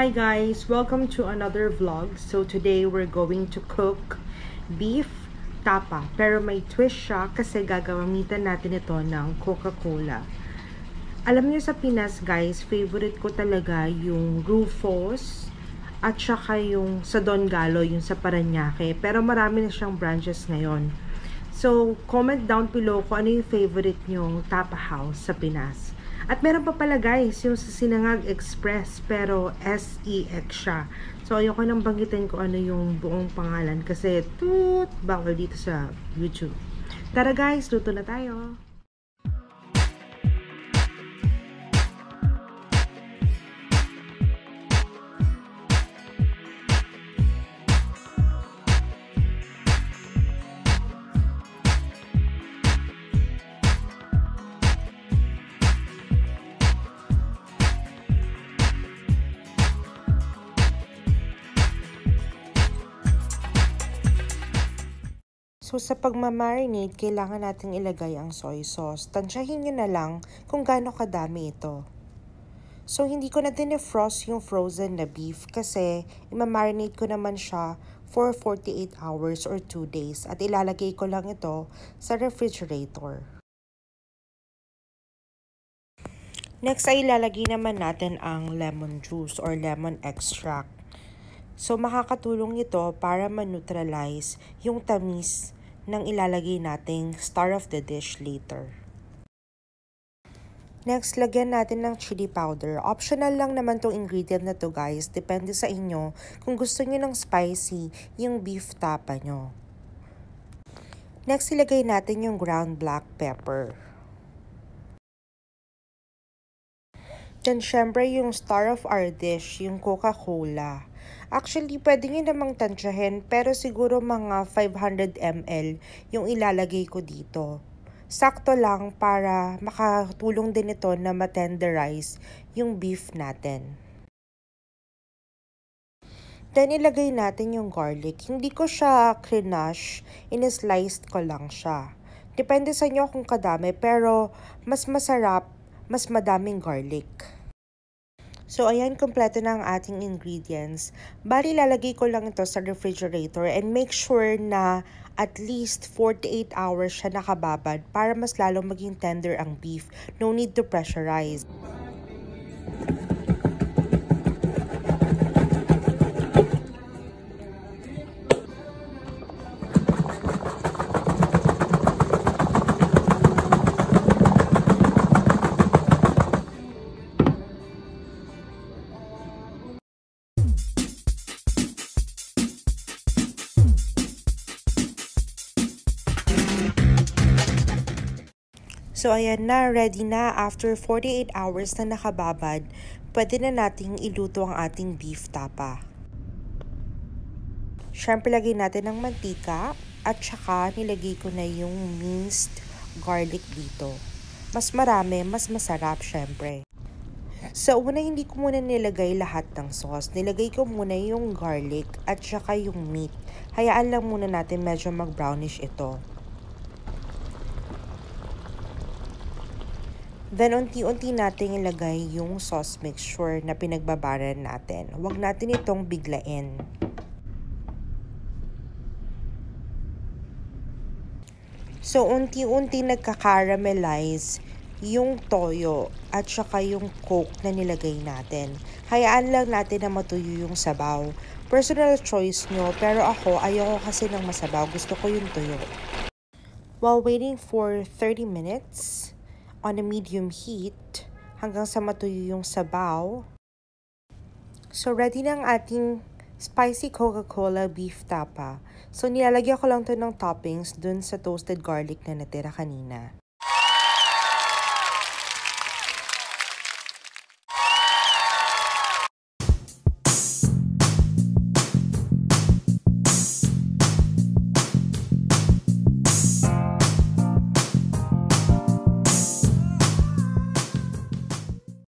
Hi guys! Welcome to another vlog. So today we're going to cook beef tapa. Pero may twist siya kasi gagamitan natin ito ng Coca-Cola. Alam niyo sa Pinas guys, favorite ko talaga yung Rufos at saka yung sa Don Galo, yung sa Paranaque. Pero marami na siyang branches ngayon. So, comment down below kung ano yung favorite nyong tapa house sa Pinas. At meron pa pala guys, yung sa Sinangag Express, pero S-E-X siya. So, ayoko nang banggitin ko ano yung buong pangalan kasi tut, bawal dito sa YouTube. Tara guys, luto na tayo! So, sa pagmamarinate, kailangan nating ilagay ang soy sauce. Tansyahin nyo na lang kung gaano kadami ito. So, hindi ko na dinefrost yung frozen na beef kasi imamarinate ko naman siya for 48 hours or 2 days at ilalagay ko lang ito sa refrigerator. Next ay ilalagay naman natin ang lemon juice or lemon extract. So, makakatulong ito para ma-neutralize yung tamis ng ilalagay nating star of the dish later. Next, lagyan natin ng chili powder. Optional lang naman tong ingredient na to guys. Depende sa inyo kung gusto niyo ng spicy yung beef tapa nyo. Next, ilagay natin yung ground black pepper. Then, syempre, yung star of our dish, yung Coca-Cola. Actually, pwede nyo namang tansyahin, pero siguro mga 500 ml yung ilalagay ko dito. Sakto lang para makatulong din ito na matenderize yung beef natin. Then, ilagay natin yung garlic. Hindi ko siya crinash, in-sliced ko lang siya. Depende sa inyo kung kadami, pero mas masarap, mas madaming garlic. So, ayan, kompleto na ang ating ingredients. Bali, lalagay ko lang ito sa refrigerator and make sure na at least 48 hours siya nakababad para mas lalong maging tender ang beef. No need to pressurize. So, ayan na, ready na. After 48 hours na nakababad, pwede na nating iluto ang ating beef tapa. Siyempre, lagay natin ng mantika at saka nilagay ko na yung minced garlic dito. Mas marami, mas masarap syempre. Sa una, hindi ko muna nilagay lahat ng sauce. Nilagay ko muna yung garlic at saka yung meat. Hayaan lang muna natin medyo mag-brownish ito. Then, unti-unti nating ilagay yung sauce mixture na pinagbabaran natin. Huwag natin itong biglain. So, unti-unti nagka-caramelize yung toyo at saka yung coke na nilagay natin. Hayaan lang natin na matuyo yung sabaw. Personal choice nyo, pero ako, ayoko kasi ng masabaw. Gusto ko yung tuyo. While waiting for 30 minutes, on a medium heat hanggang sa matuyo yung sabaw. So, ready na ang ating spicy Coca-Cola beef tapa. So, nilalagyan ko lang to ng toppings dun sa toasted garlic na natira kanina.